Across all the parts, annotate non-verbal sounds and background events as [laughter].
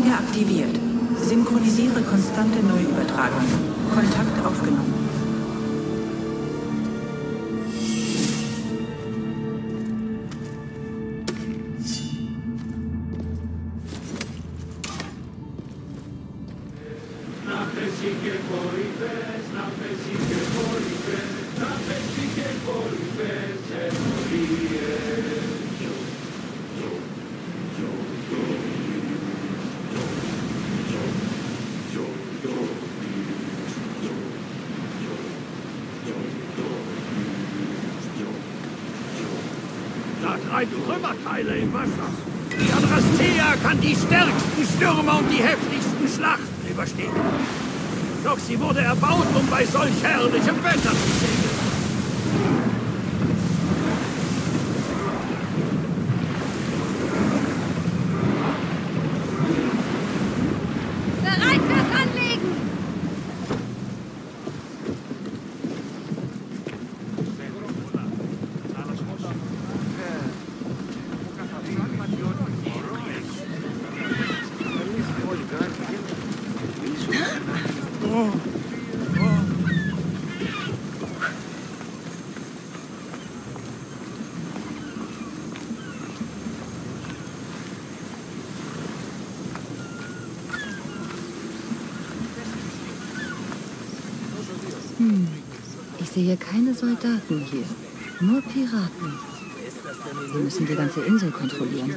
Schmiede aktiviert. Synchronisiere konstante Nullübertragung. Heftigsten Schlachten überstehen. Doch sie wurde erbaut, um bei solch herrlichem Wetter zu segeln. sehe keine Soldaten hier, nur Piraten. Wir müssen die ganze Insel kontrollieren.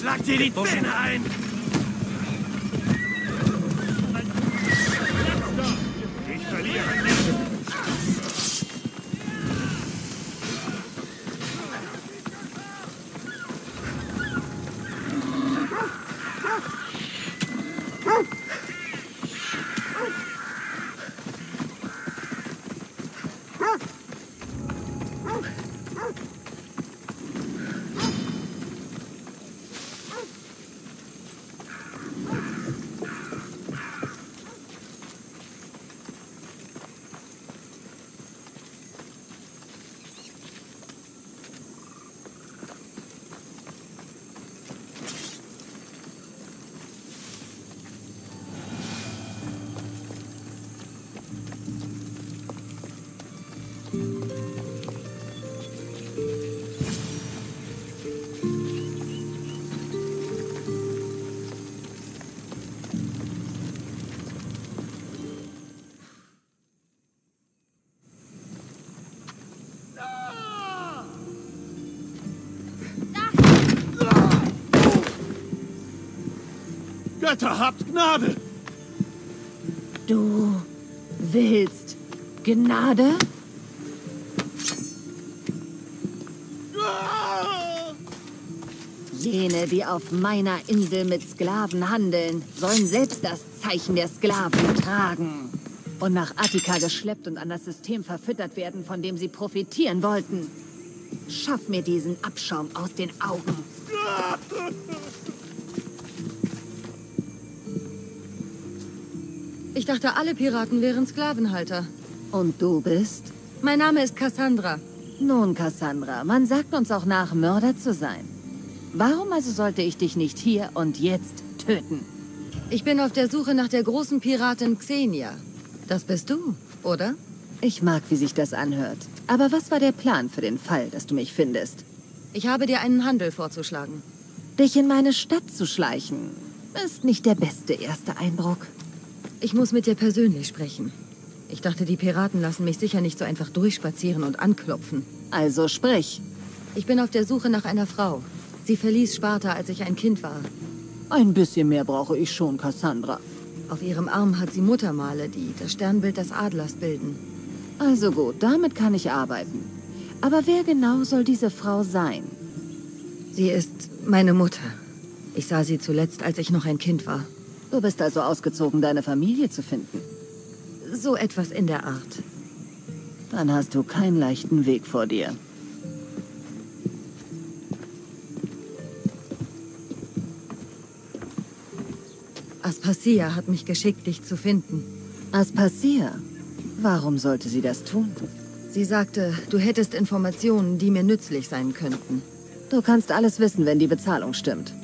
Schlag dir die Zähne ein! Götter, habt Gnade! Du willst Gnade? Die auf meiner Insel mit Sklaven handeln, sollen selbst das Zeichen der Sklaven tragen. Und nach Attika geschleppt und an das System verfüttert werden, von dem sie profitieren wollten. Schaff mir diesen Abschaum aus den Augen. Ich dachte, alle Piraten wären Sklavenhalter. Und du bist? Mein Name ist Cassandra. Nun, Cassandra, man sagt uns auch nach, Mörder zu sein. Warum also sollte ich dich nicht hier und jetzt töten? Ich bin auf der Suche nach der großen Piratin Xenia. Das bist du, oder? Ich mag, wie sich das anhört. Aber was war der Plan für den Fall, dass du mich findest? Ich habe dir einen Handel vorzuschlagen. Dich in meine Stadt zu schleichen, ist nicht der beste erste Eindruck. Ich muss mit dir persönlich sprechen. Ich dachte, die Piraten lassen mich sicher nicht so einfach durchspazieren und anklopfen. Also sprich. Ich bin auf der Suche nach einer Frau. Sie verließ Sparta, als ich ein Kind war. Ein bisschen mehr brauche ich schon, Cassandra. Auf ihrem Arm hat sie Muttermale, die das Sternbild des Adlers bilden. Also gut, damit kann ich arbeiten. Aber wer genau soll diese Frau sein? Sie ist meine Mutter. Ich sah sie zuletzt, als ich noch ein Kind war. Du bist also ausgezogen, deine Familie zu finden. So etwas in der Art. Dann hast du keinen leichten Weg vor dir. Aspasia hat mich geschickt, dich zu finden. Aspasia? Warum sollte sie das tun? Sie sagte, du hättest Informationen, die mir nützlich sein könnten. Du kannst alles wissen, wenn die Bezahlung stimmt.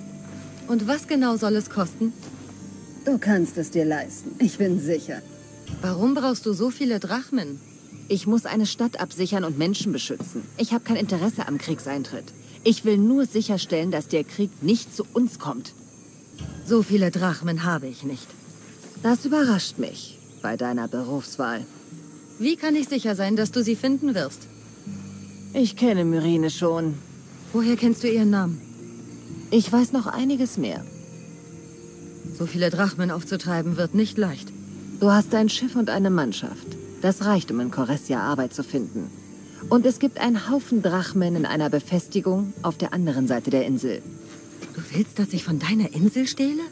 Und was genau soll es kosten? Du kannst es dir leisten. Ich bin sicher. Warum brauchst du so viele Drachmen? Ich muss eine Stadt absichern und Menschen beschützen. Ich habe kein Interesse am Kriegseintritt. Ich will nur sicherstellen, dass der Krieg nicht zu uns kommt. So viele Drachmen habe ich nicht. Das überrascht mich bei deiner Berufswahl. Wie kann ich sicher sein, dass du sie finden wirst? Ich kenne Myrine schon. Woher kennst du ihren Namen? Ich weiß noch einiges mehr. So viele Drachmen aufzutreiben wird nicht leicht. Du hast ein Schiff und eine Mannschaft. Das reicht, um in Koressia Arbeit zu finden. Und es gibt einen Haufen Drachmen in einer Befestigung auf der anderen Seite der Insel. Du willst, dass ich von deiner Insel stehle?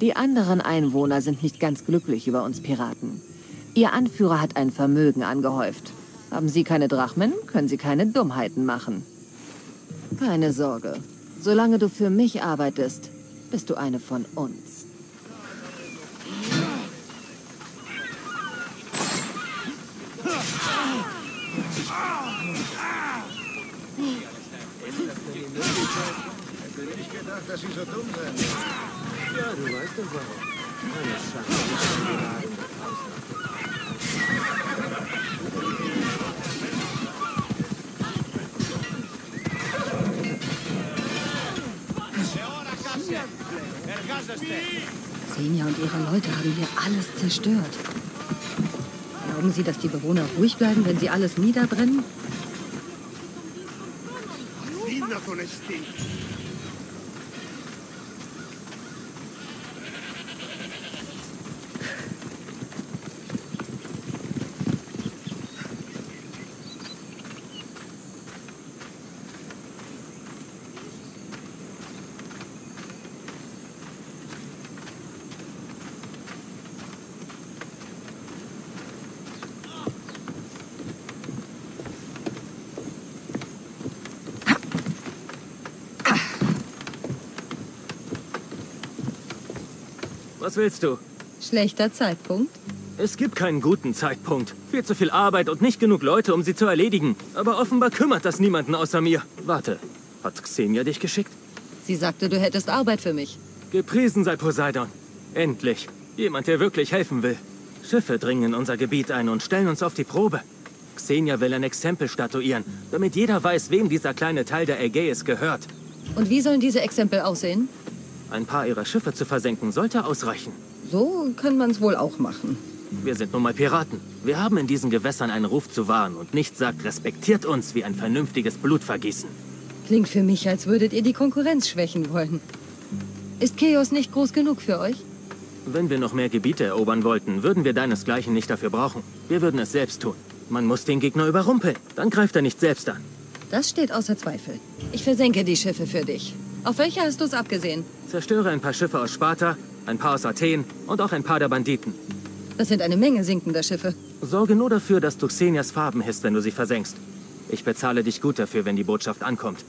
Die anderen Einwohner sind nicht ganz glücklich über uns Piraten. Ihr Anführer hat ein Vermögen angehäuft. Haben Sie keine Drachmen, können Sie keine Dummheiten machen. Keine Sorge. Solange du für mich arbeitest, bist du eine von uns. Gedacht, dass Sie so dumm sein. Ja, du weißt doch warum. Eine Schande. Senja und ihre Leute haben hier alles zerstört. Glauben Sie, dass die Bewohner ruhig bleiben, wenn sie alles niederbrennen? Willst du? Schlechter Zeitpunkt. Es gibt keinen guten Zeitpunkt. Viel zu viel Arbeit und nicht genug Leute, um sie zu erledigen. Aber offenbar kümmert das niemanden außer mir. Warte, hat Xenia dich geschickt? Sie sagte, du hättest Arbeit für mich. Gepriesen sei Poseidon. Endlich. Jemand, der wirklich helfen will. Schiffe dringen in unser Gebiet ein und stellen uns auf die Probe. Xenia will ein Exempel statuieren, damit jeder weiß, wem dieser kleine Teil der Ägäis gehört. Und wie sollen diese Exempel aussehen? Ein paar ihrer Schiffe zu versenken sollte ausreichen. So kann man es wohl auch machen. Wir sind nun mal Piraten. Wir haben in diesen Gewässern einen Ruf zu wahren und nichts sagt, respektiert uns wie ein vernünftiges Blutvergießen. Klingt für mich, als würdet ihr die Konkurrenz schwächen wollen. Ist Chaos nicht groß genug für euch? Wenn wir noch mehr Gebiete erobern wollten, würden wir deinesgleichen nicht dafür brauchen. Wir würden es selbst tun. Man muss den Gegner überrumpeln. Dann greift er nicht selbst an. Das steht außer Zweifel. Ich versenke die Schiffe für dich. Auf welche hast du es abgesehen? Zerstöre ein paar Schiffe aus Sparta, ein paar aus Athen und auch ein paar der Banditen. Das sind eine Menge sinkender Schiffe. Sorge nur dafür, dass du Xenias Farben hisst, wenn du sie versenkst. Ich bezahle dich gut dafür, wenn die Botschaft ankommt.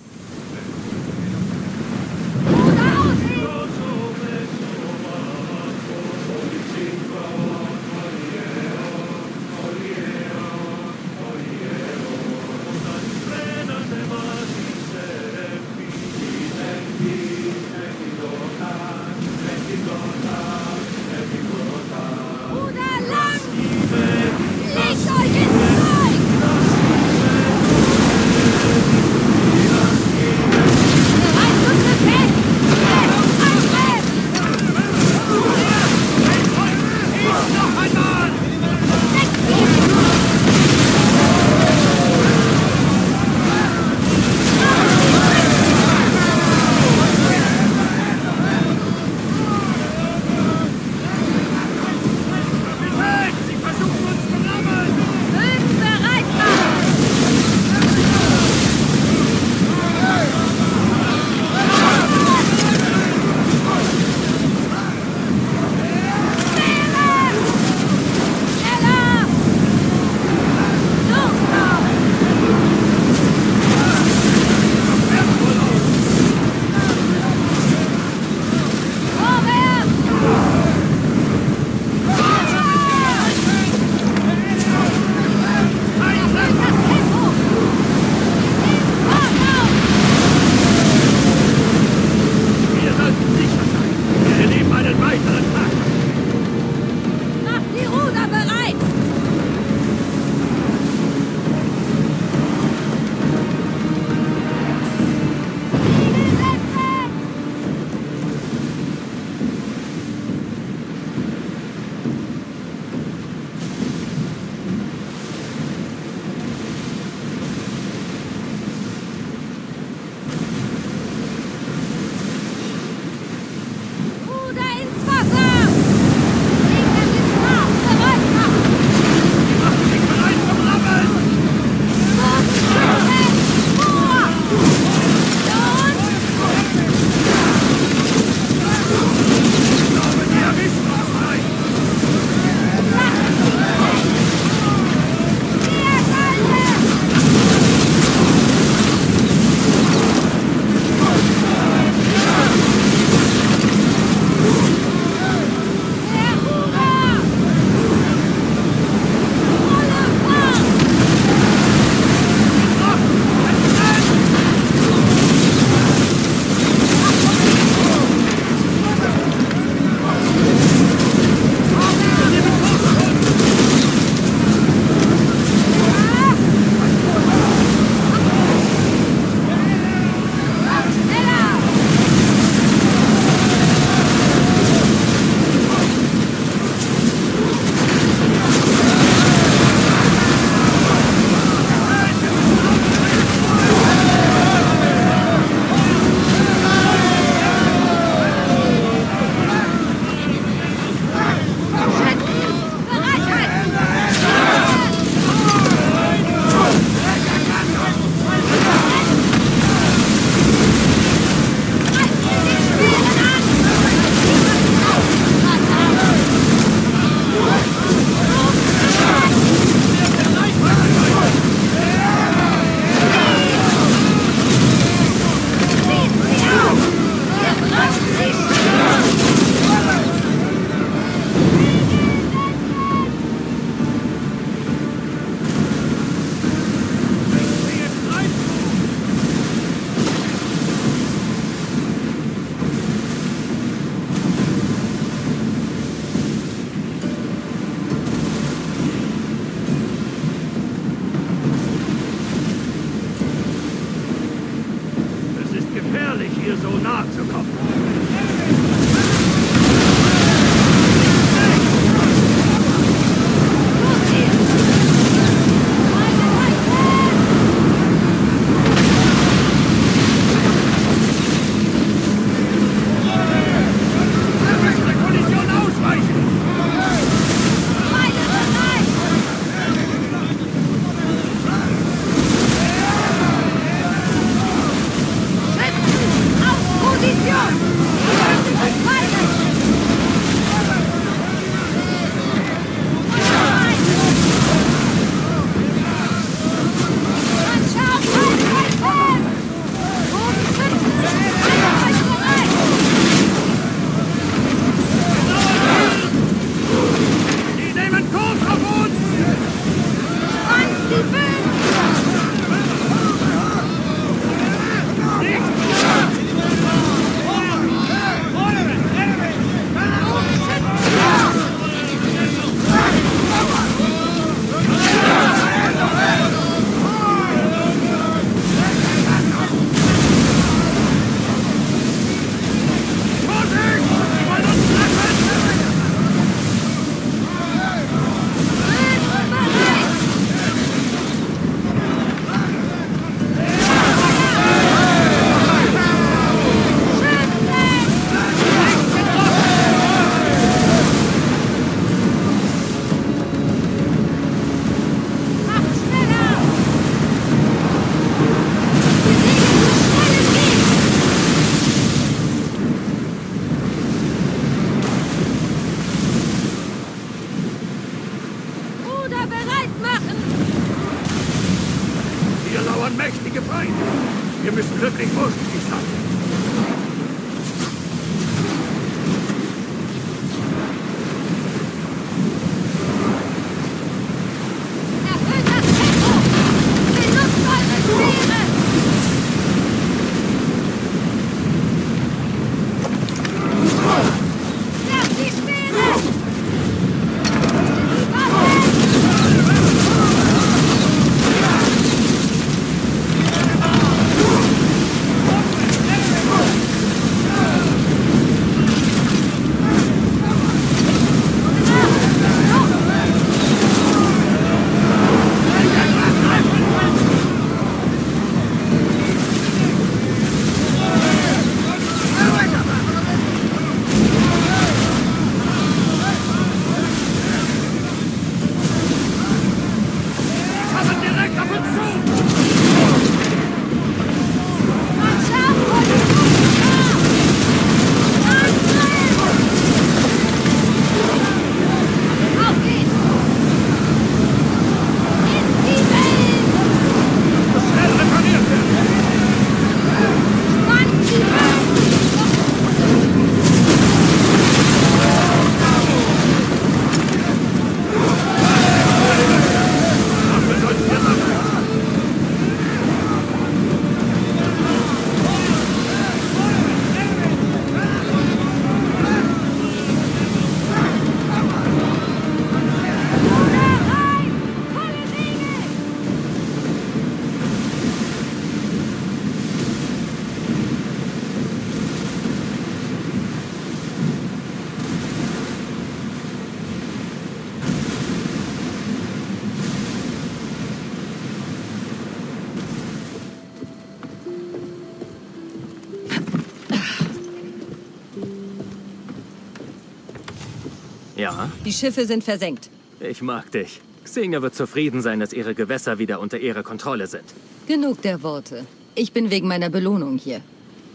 Schiffe sind versenkt. ich mag dich. Xenia wird zufrieden sein, dass ihre Gewässer wieder unter ihrer Kontrolle sind. Genug der Worte. Ich bin wegen meiner Belohnung hier.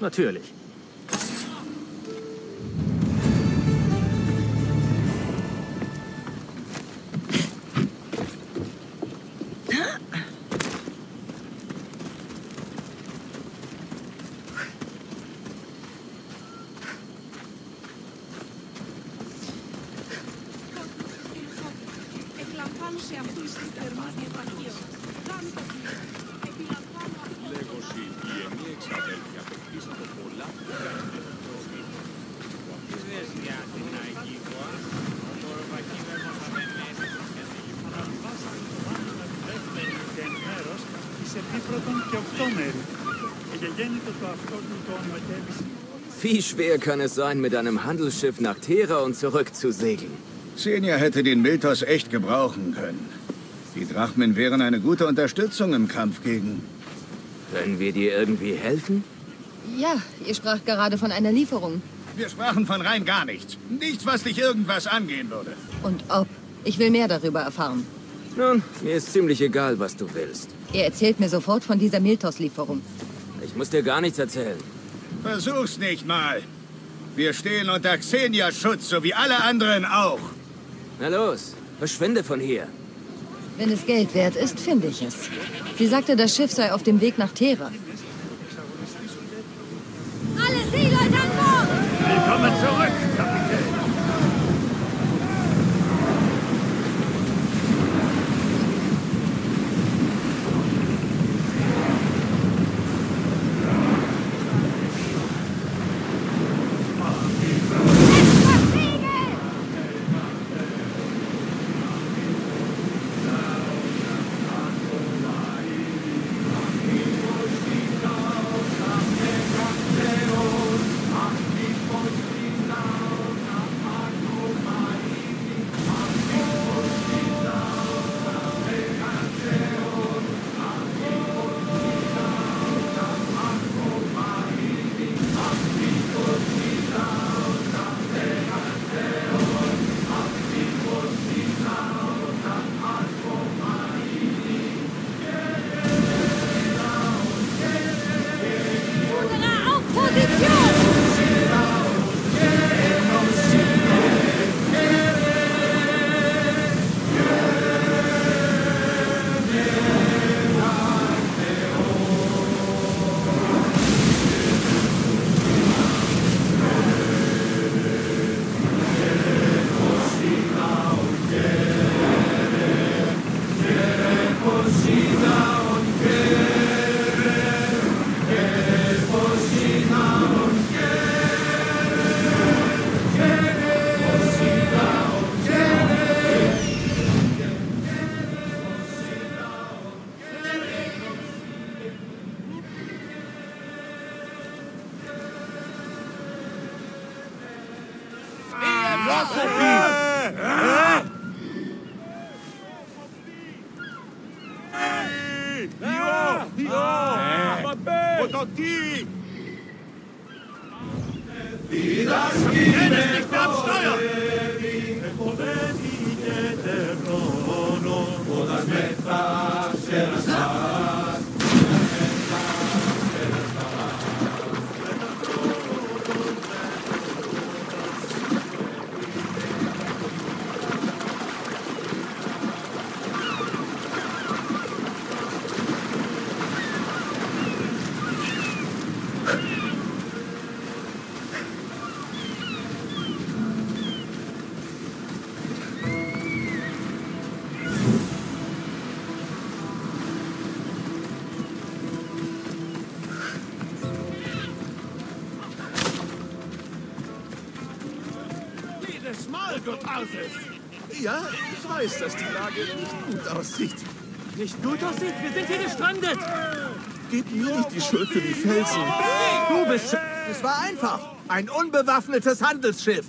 Natürlich. Schwer kann es sein, mit einem Handelsschiff nach Thera und zurück zu segeln? Xenia hätte den Miltos echt gebrauchen können. Die Drachmen wären eine gute Unterstützung im Kampf gegen... Können wir dir irgendwie helfen? Ja, ihr sprach gerade von einer Lieferung. Wir sprachen von rein gar nichts. Nichts, was dich irgendwas angehen würde. Und ob. Ich will mehr darüber erfahren. Nun, mir ist ziemlich egal, was du willst. Ihr erzählt mir sofort von dieser Miltos-Lieferung. Ich muss dir gar nichts erzählen. Versuch's nicht mal. Wir stehen unter Xenias Schutz, so wie alle anderen auch. Na los, verschwinde von hier. Wenn es Geld wert ist, finde ich es. Sie sagte, das Schiff sei auf dem Weg nach Thera. Weiß, dass die Lage nicht gut aussieht. Nicht gut aussieht? Wir sind hier gestrandet! Gib mir nicht die Schuld für die Felsen. Du bist... Es war einfach. Ein unbewaffnetes Handelsschiff.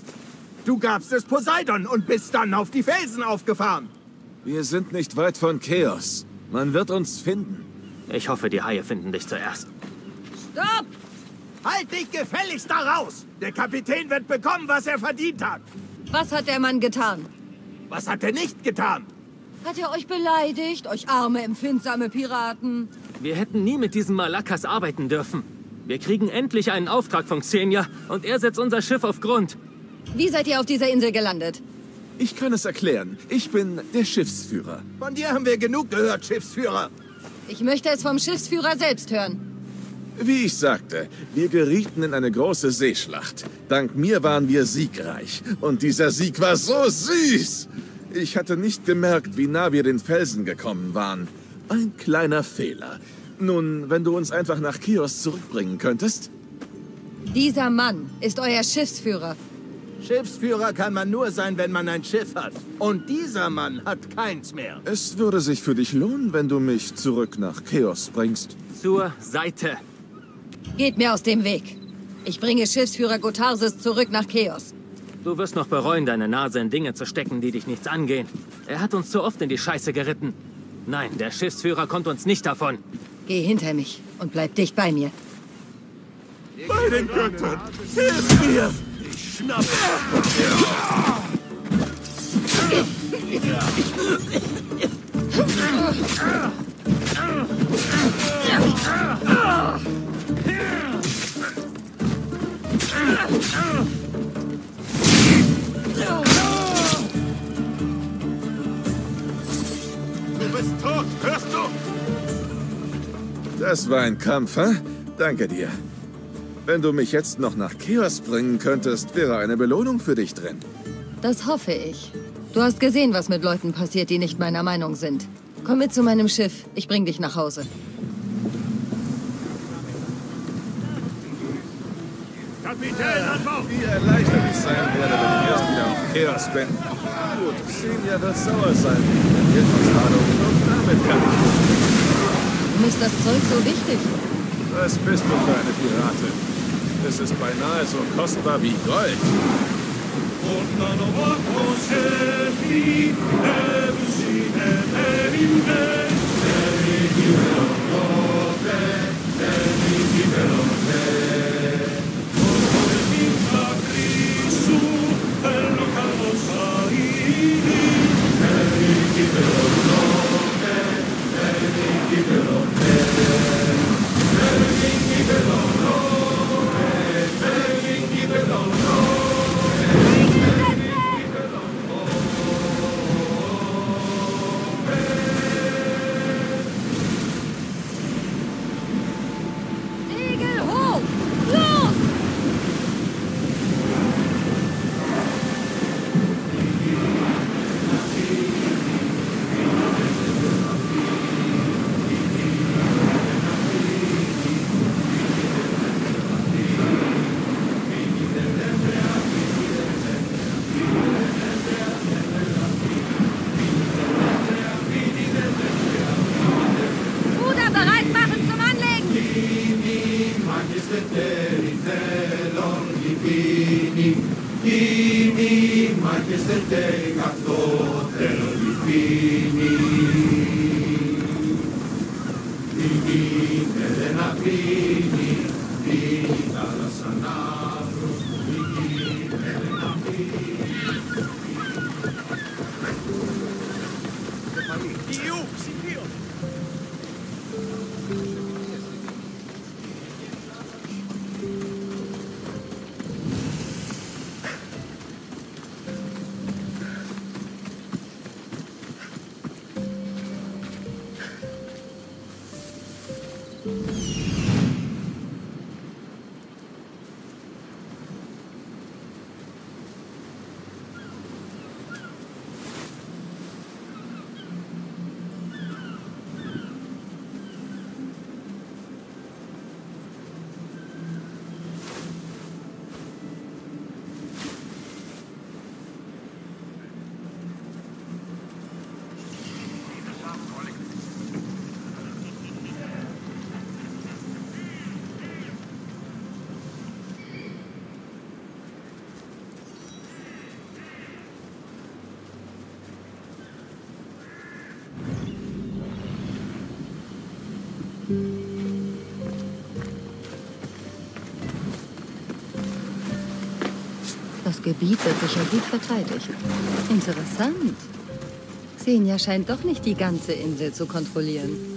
Du gabst es Poseidon und bist dann auf die Felsen aufgefahren. Wir sind nicht weit von Chaos. Man wird uns finden. Ich hoffe, die Haie finden dich zuerst. Stopp! Halt dich gefälligst da raus! Der Kapitän wird bekommen, was er verdient hat. Was hat der Mann getan? Was hat er nicht getan? Hat er euch beleidigt, euch arme, empfindsame Piraten? Wir hätten nie mit diesem Malakas arbeiten dürfen. Wir kriegen endlich einen Auftrag von Xenia und er setzt unser Schiff auf Grund. Wie seid ihr auf dieser Insel gelandet? Ich kann es erklären. Ich bin der Schiffsführer. Von dir haben wir genug gehört, Schiffsführer. Ich möchte es vom Schiffsführer selbst hören. Wie ich sagte, wir gerieten in eine große Seeschlacht. Dank mir waren wir siegreich. Und dieser Sieg war so süß. Ich hatte nicht gemerkt, wie nah wir den Felsen gekommen waren. Ein kleiner Fehler. Nun, wenn du uns einfach nach Chios zurückbringen könntest? Dieser Mann ist euer Schiffsführer. Schiffsführer kann man nur sein, wenn man ein Schiff hat. Und dieser Mann hat keins mehr. Es würde sich für dich lohnen, wenn du mich zurück nach Chaos bringst. Zur Seite. Geht mir aus dem Weg. Ich bringe Schiffsführer Gotharsis zurück nach Chaos. Du wirst noch bereuen, deine Nase in Dinge zu stecken, die dich nichts angehen. Er hat uns zu oft in die Scheiße geritten. Nein, der Schiffsführer kommt uns nicht davon. Geh hinter mich und bleib dicht bei mir. Bei den Göttern, hilf mir! Ich schnappe! Du bist tot, hörst du? Das war ein Kampf, hä? Danke dir. Wenn du mich jetzt noch nach Chaos bringen könntest, wäre eine Belohnung für dich drin. Das hoffe ich. Du hast gesehen, was mit Leuten passiert, die nicht meiner Meinung sind. Komm mit zu meinem Schiff. Ich bring dich nach Hause. Kapitän, an Bord! Wie erleichtert ich sein werde, wenn ich erst wieder auf Chaos bin. Gut, Xenia wird sauer sein. Hilfensladung und damit kann ich. Warum ist das Zeug so wichtig? Was bist du für eine Piratin? Es ist beinahe so kostbar wie Gold. Everything keep it on. Everything keep it on. Gebiet wird sicher gut verteidigt. Interessant. Xenia scheint doch nicht die ganze Insel zu kontrollieren.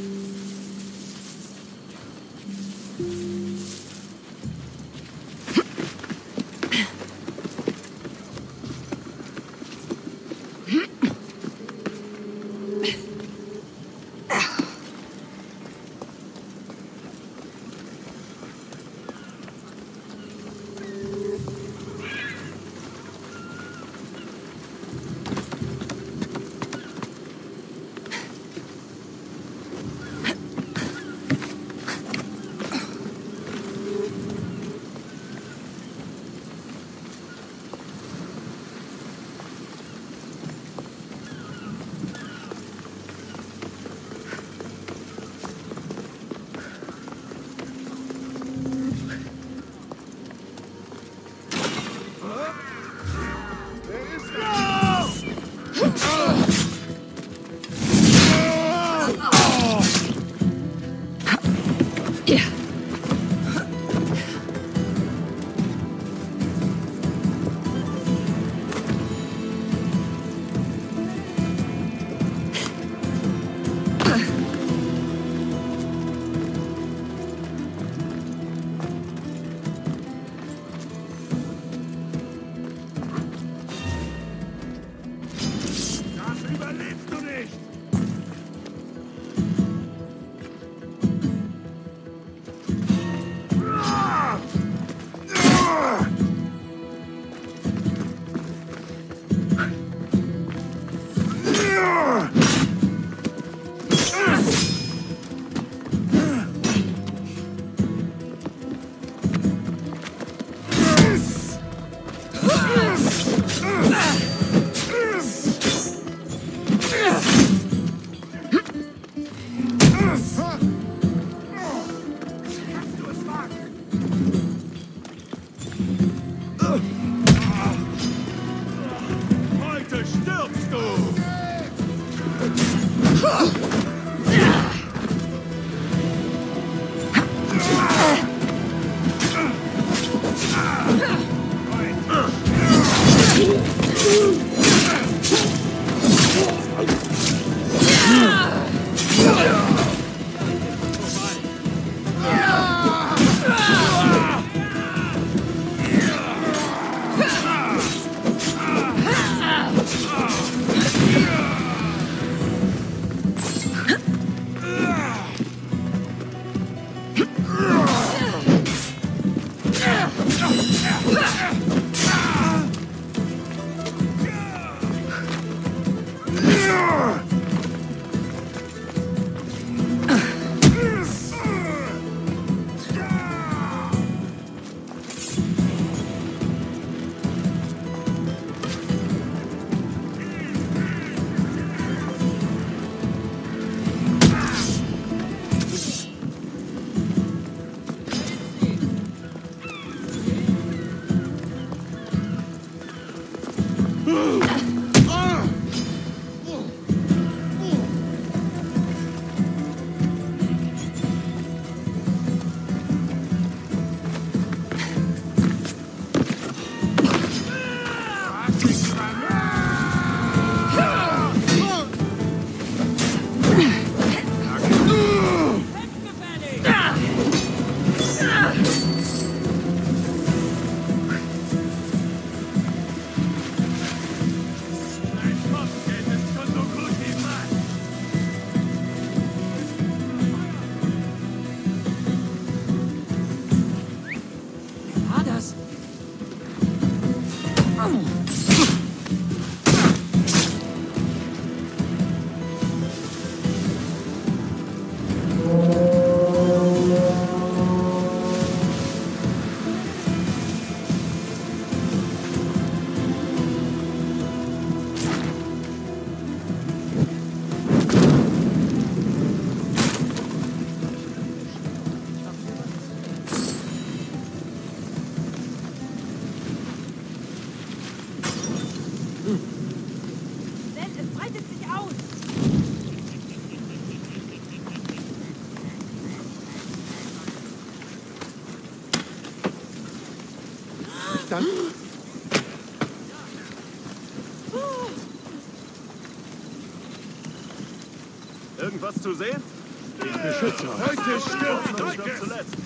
Eingang. Irgendwas zu sehen? Die Beschützer. Heute stirbt, heute zuletzt.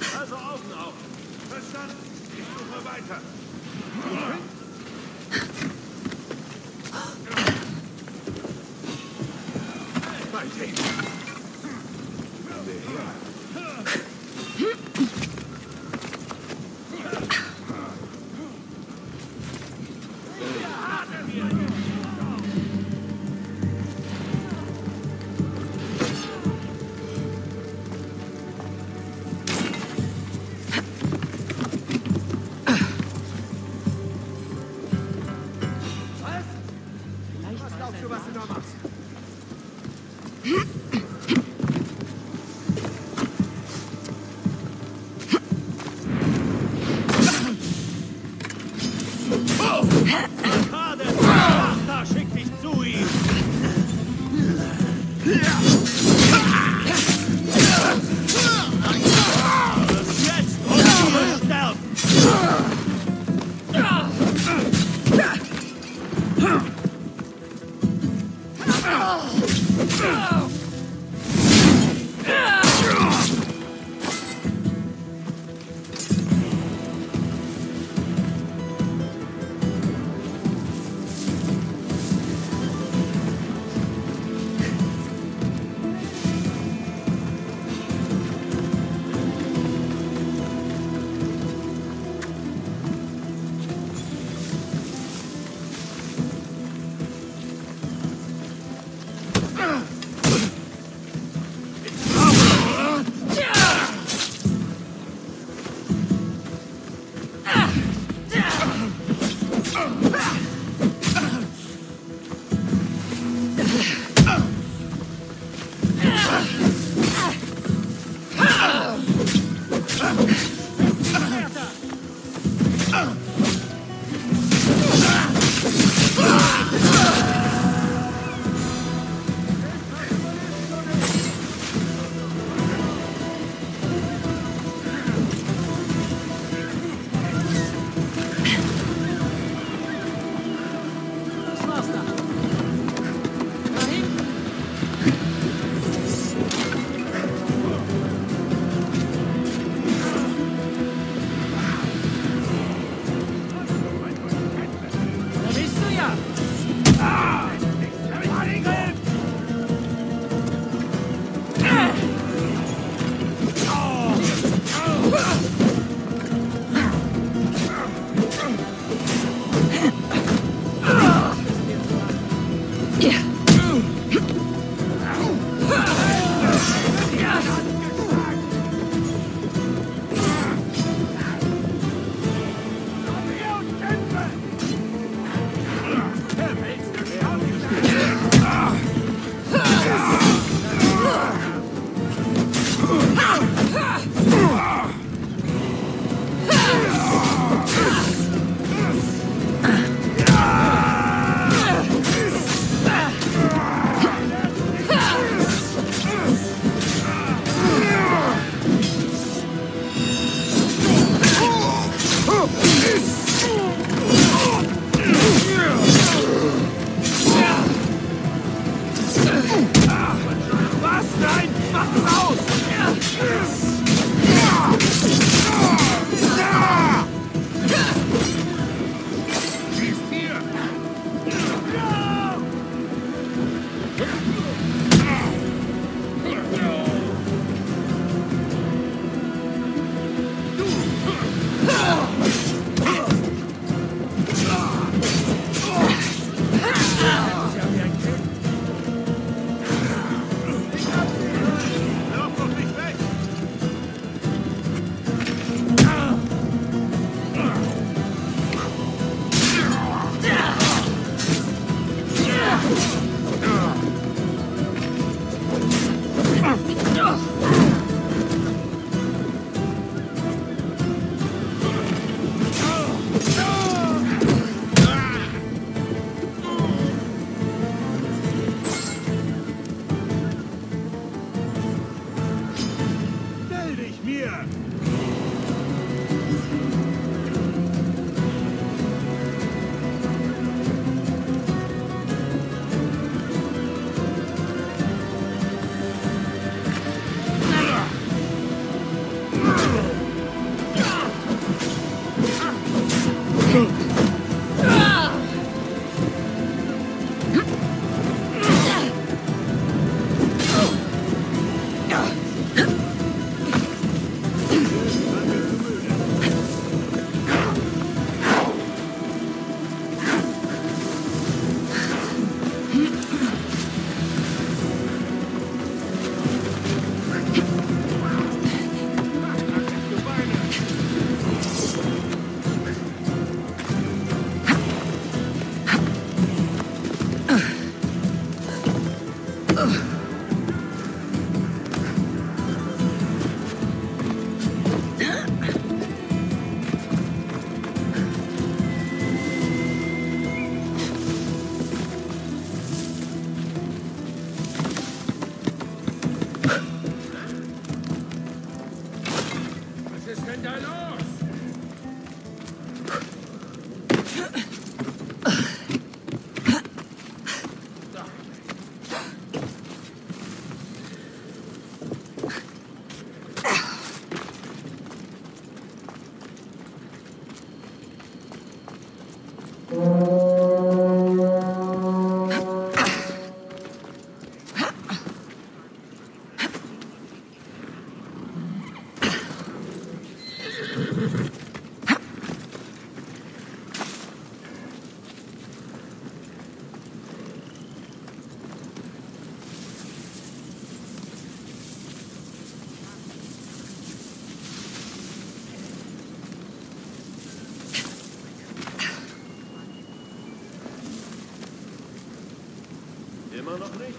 Noch nicht?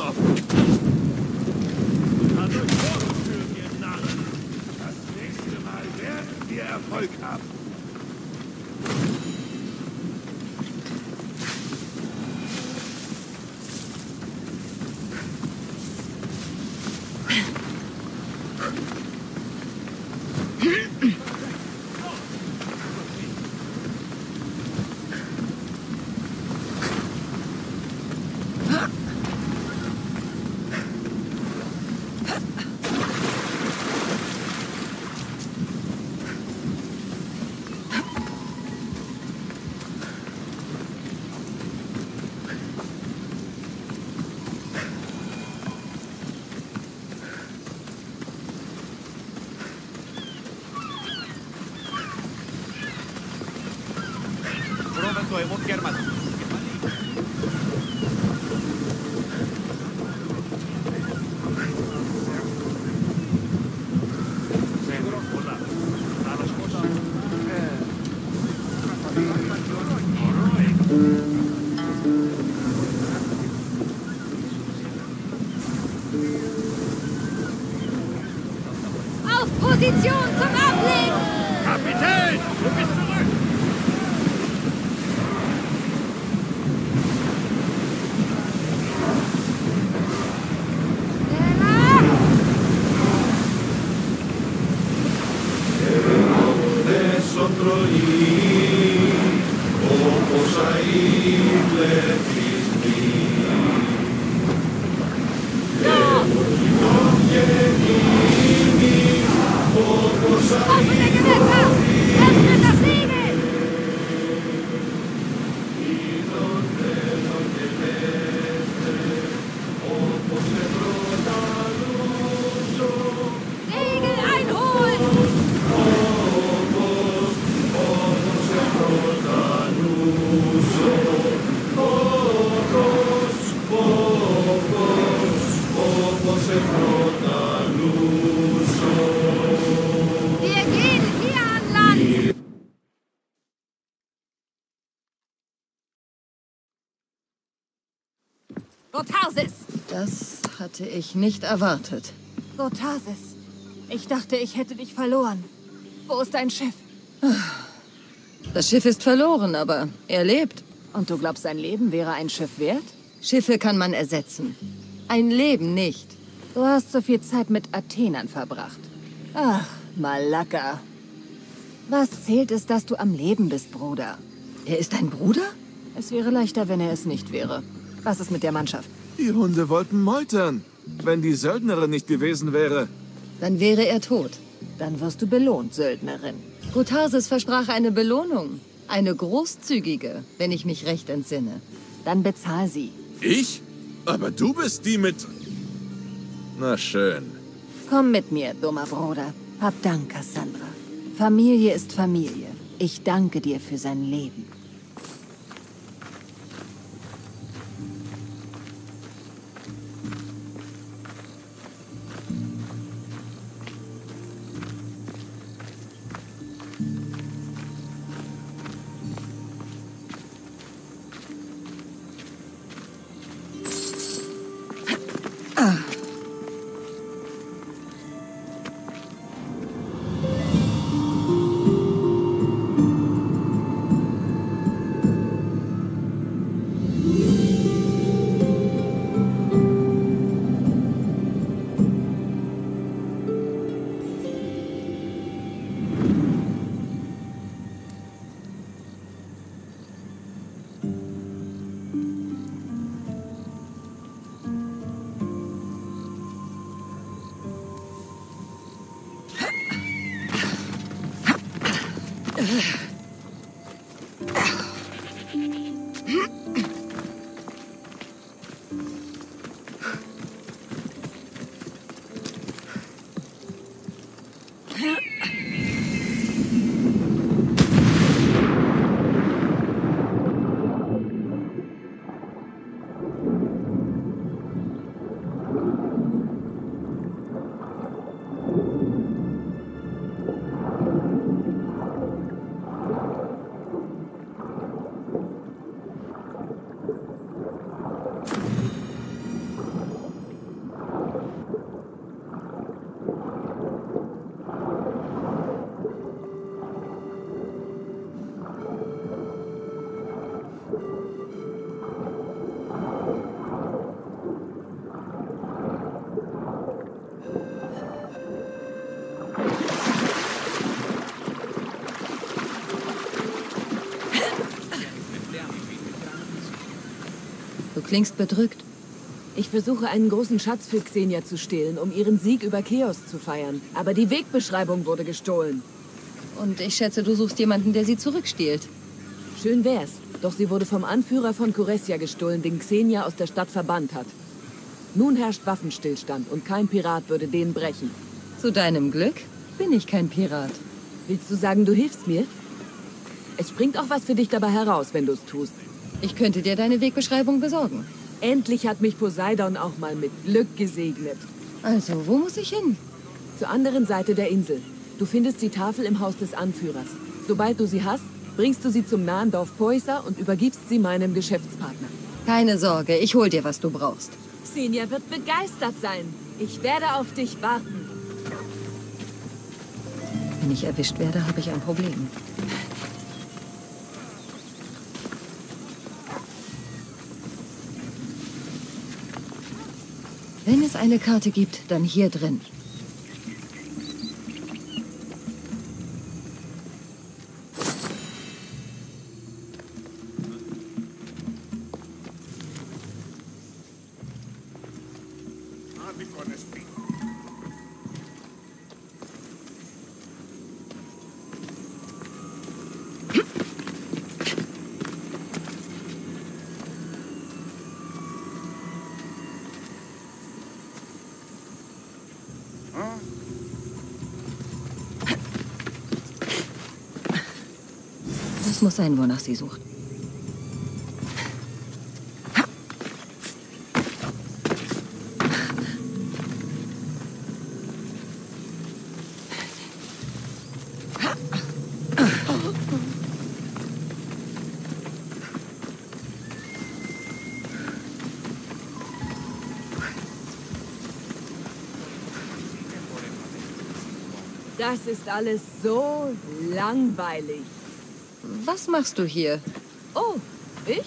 Schön Das hatte ich nicht erwartet. Gotarsis! Ich dachte, ich hätte dich verloren. Wo ist dein Schiff? Das Schiff ist verloren, aber er lebt. Und du glaubst, sein Leben wäre ein Schiff wert? Schiffe kann man ersetzen. Ein Leben nicht. Du hast so viel Zeit mit Athenern verbracht. Ach, Malaka. Was zählt ist, dass du am Leben bist, Bruder. Er ist dein Bruder? Es wäre leichter, wenn er es nicht wäre. Was ist mit der Mannschaft? Die Hunde wollten meutern. Wenn die Söldnerin nicht gewesen wäre. Dann wäre er tot. Dann wirst du belohnt, Söldnerin. Gotarsis versprach eine Belohnung. Eine großzügige, wenn ich mich recht entsinne. Dann bezahl sie. Ich? Aber du bist die mit... Na schön. Komm mit mir, dummer Bruder. Hab Dank, Cassandra. Familie ist Familie. Ich danke dir für sein Leben. Klingst bedrückt. Ich versuche einen großen Schatz für Xenia zu stehlen, um ihren Sieg über Chaos zu feiern. Aber die Wegbeschreibung wurde gestohlen. Und ich schätze, du suchst jemanden, der sie zurückstiehlt. Schön wär's. Doch sie wurde vom Anführer von Kuressia gestohlen, den Xenia aus der Stadt verbannt hat. Nun herrscht Waffenstillstand und kein Pirat würde den brechen. Zu deinem Glück bin ich kein Pirat. Willst du sagen, du hilfst mir? Es springt auch was für dich dabei heraus, wenn du es tust. Ich könnte dir deine Wegbeschreibung besorgen. Endlich hat mich Poseidon auch mal mit Glück gesegnet. Also, wo muss ich hin? Zur anderen Seite der Insel. Du findest die Tafel im Haus des Anführers. Sobald du sie hast, bringst du sie zum nahen Dorf Poisa und übergibst sie meinem Geschäftspartner. Keine Sorge, ich hol dir, was du brauchst. Xenia wird begeistert sein. Ich werde auf dich warten. Wenn ich erwischt werde, habe ich ein Problem. Wenn es eine Karte gibt, dann hier drin. Sein, wonach sie sucht. Das ist alles so langweilig. Was machst du hier? Oh, ich?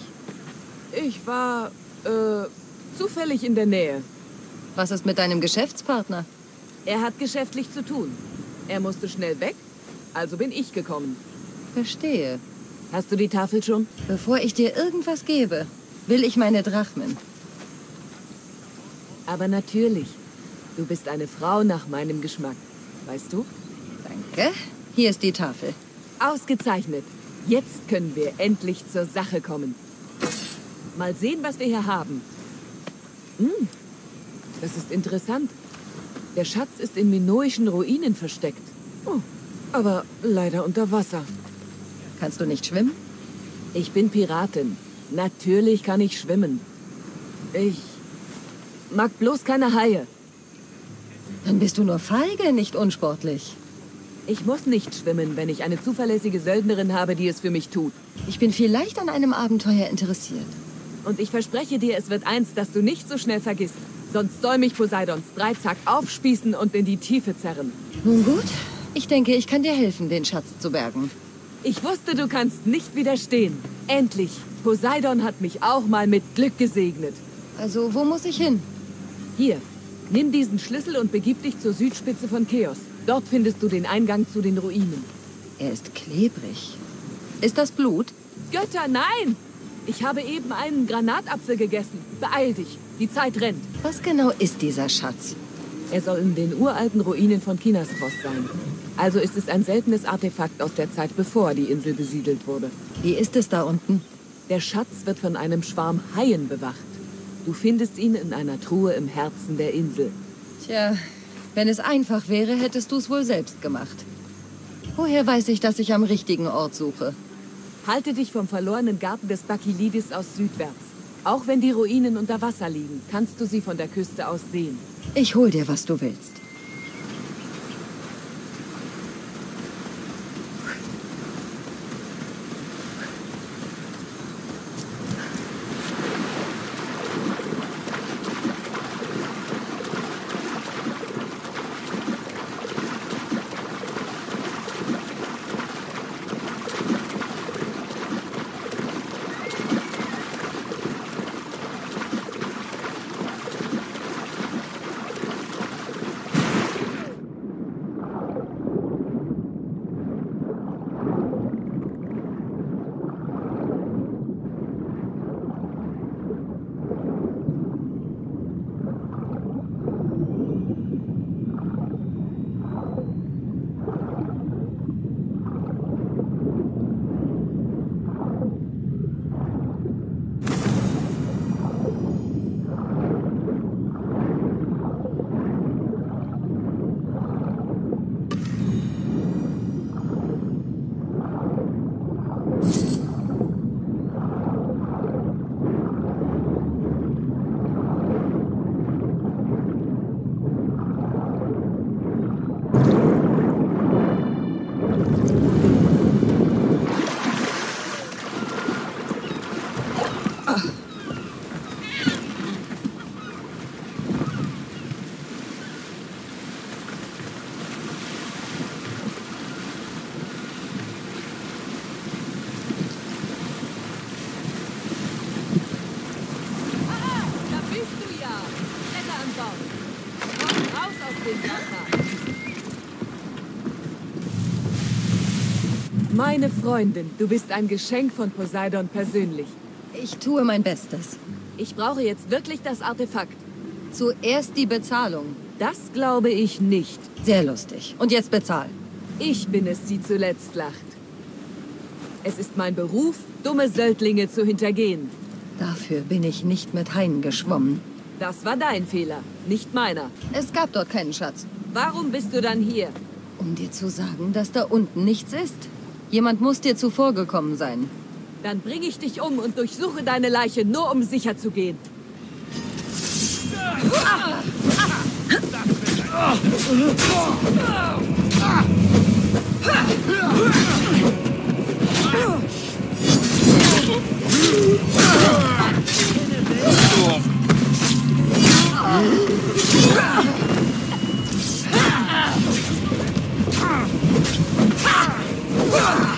Ich war, äh, zufällig in der Nähe. Was ist mit deinem Geschäftspartner? Er hat geschäftlich zu tun. Er musste schnell weg, also bin ich gekommen. Verstehe. Hast du die Tafel schon? Bevor ich dir irgendwas gebe, will ich meine Drachmen. Aber natürlich. Du bist eine Frau nach meinem Geschmack. Weißt du? Danke. Hier ist die Tafel. Ausgezeichnet. Jetzt können wir endlich zur Sache kommen. Mal sehen, was wir hier haben. Hm, das ist interessant. Der Schatz ist in minoischen Ruinen versteckt. Oh, aber leider unter Wasser. Kannst du nicht schwimmen? Ich bin Piratin. Natürlich kann ich schwimmen. Ich mag bloß keine Haie. Dann bist du nur feige, nicht unsportlich. Ich muss nicht schwimmen, wenn ich eine zuverlässige Söldnerin habe, die es für mich tut. Ich bin vielleicht an einem Abenteuer interessiert. Und ich verspreche dir, es wird eins, das du nicht so schnell vergisst. Sonst soll mich Poseidons Dreizack aufspießen und in die Tiefe zerren. Nun gut, ich denke, ich kann dir helfen, den Schatz zu bergen. Ich wusste, du kannst nicht widerstehen. Endlich. Poseidon hat mich auch mal mit Glück gesegnet. Also, wo muss ich hin? Hier, nimm diesen Schlüssel und begib dich zur Südspitze von Chaos. Dort findest du den Eingang zu den Ruinen. Er ist klebrig. Ist das Blut? Götter, nein! Ich habe eben einen Granatapfel gegessen. Beeil dich, die Zeit rennt. Was genau ist dieser Schatz? Er soll in den uralten Ruinen von Kinasros sein. Also ist es ein seltenes Artefakt aus der Zeit, bevor die Insel besiedelt wurde. Wie ist es da unten? Der Schatz wird von einem Schwarm Haien bewacht. Du findest ihn in einer Truhe im Herzen der Insel. Tja, wenn es einfach wäre, hättest du es wohl selbst gemacht. Woher weiß ich, dass ich am richtigen Ort suche? Halte dich vom verlorenen Garten des Bakilidis aus südwärts. Auch wenn die Ruinen unter Wasser liegen, kannst du sie von der Küste aus sehen. Ich hol dir, was du willst. Meine Freundin, du bist ein Geschenk von Poseidon persönlich. Ich tue mein Bestes. Ich brauche jetzt wirklich das Artefakt. Zuerst die Bezahlung. Das glaube ich nicht. Sehr lustig. Und jetzt bezahl. Ich bin es, die zuletzt lacht. Es ist mein Beruf, dumme Söldlinge zu hintergehen. Dafür bin ich nicht mit Haien geschwommen. Das war dein Fehler, nicht meiner. Es gab dort keinen Schatz. Warum bist du dann hier? Um dir zu sagen, dass da unten nichts ist. Jemand muss dir zuvorgekommen sein. Dann bringe ich dich um und durchsuche deine Leiche, nur um sicher zu gehen. Ah! Ein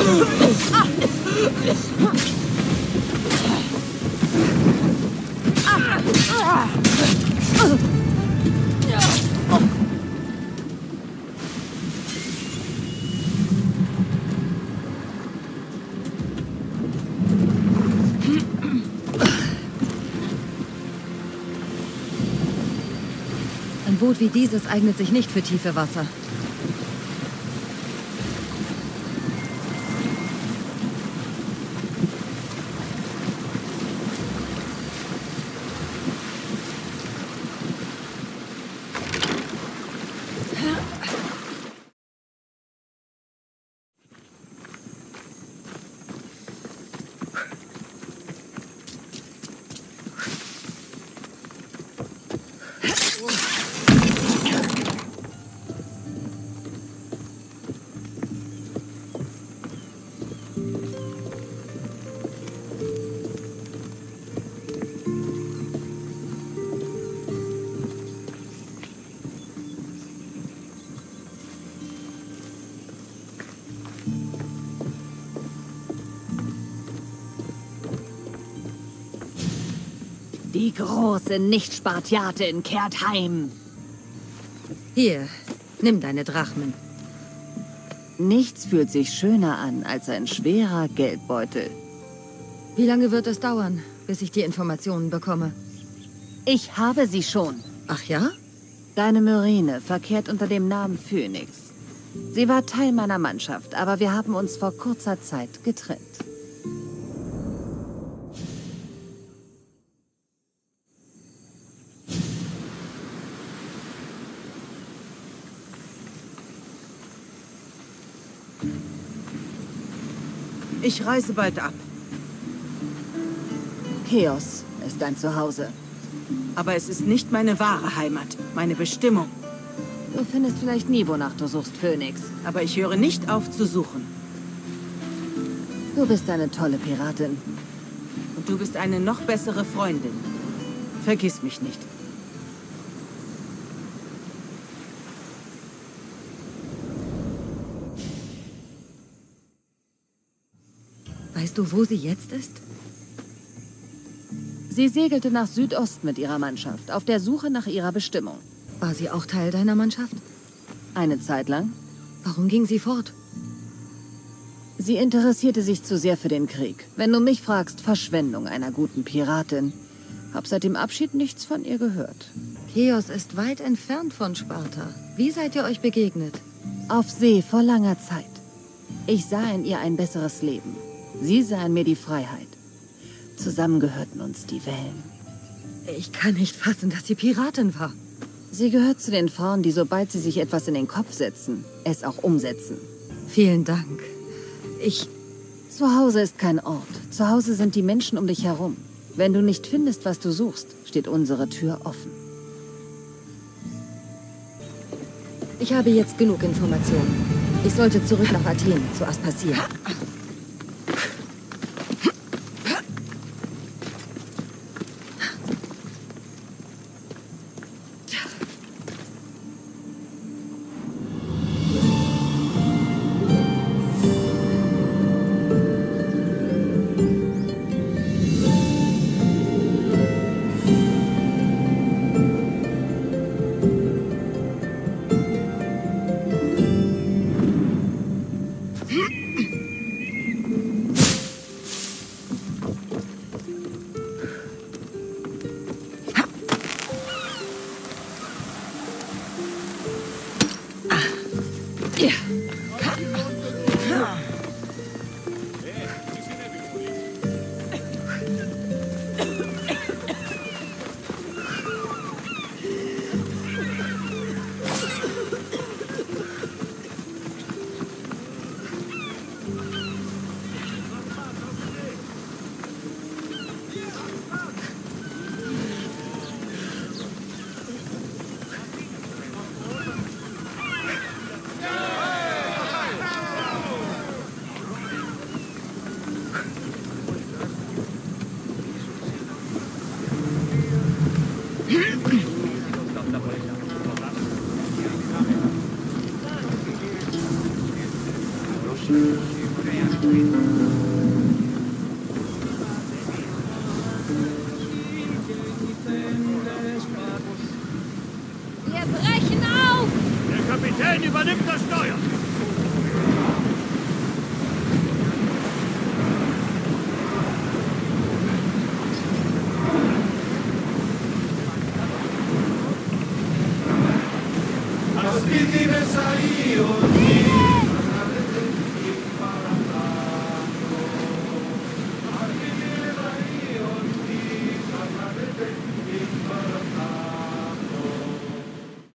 Oh! [laughs] Wie dieses eignet sich nicht für tiefe Wasser. Die große Nicht-Spartiatin kehrt heim. Hier, nimm deine Drachmen. Nichts fühlt sich schöner an als ein schwerer Geldbeutel. Wie lange wird es dauern, bis ich die Informationen bekomme? Ich habe sie schon. Ach ja? Deine Myrene verkehrt unter dem Namen Phoenix. Sie war Teil meiner Mannschaft, aber wir haben uns vor kurzer Zeit getrennt. Ich reise bald ab. Chaos ist dein Zuhause. Aber es ist nicht meine wahre Heimat, meine Bestimmung. Du findest vielleicht nie, wonach du suchst, Phoenix. Aber ich höre nicht auf zu suchen. Du bist eine tolle Piratin. Und du bist eine noch bessere Freundin. Vergiss mich nicht. Du, wo sie jetzt ist? Sie segelte nach Südost mit ihrer Mannschaft, auf der Suche nach ihrer Bestimmung. War sie auch Teil deiner Mannschaft? Eine Zeit lang. Warum ging sie fort? Sie interessierte sich zu sehr für den Krieg. Wenn du mich fragst, Verschwendung einer guten Piratin. Hab seit dem Abschied nichts von ihr gehört. Chaos ist weit entfernt von Sparta. Wie seid ihr euch begegnet? Auf See vor langer Zeit. Ich sah in ihr ein besseres Leben. Sie sah in mir die Freiheit. Zusammen gehörten uns die Wellen. Ich kann nicht fassen, dass sie Piratin war. Sie gehört zu den Frauen, die sobald sie sich etwas in den Kopf setzen, es auch umsetzen. Vielen Dank. Ich... Zu Hause ist kein Ort. Zu Hause sind die Menschen um dich herum. Wenn du nicht findest, was du suchst, steht unsere Tür offen. Ich habe jetzt genug Informationen. Ich sollte zurück nach Athen, zu Aspasia.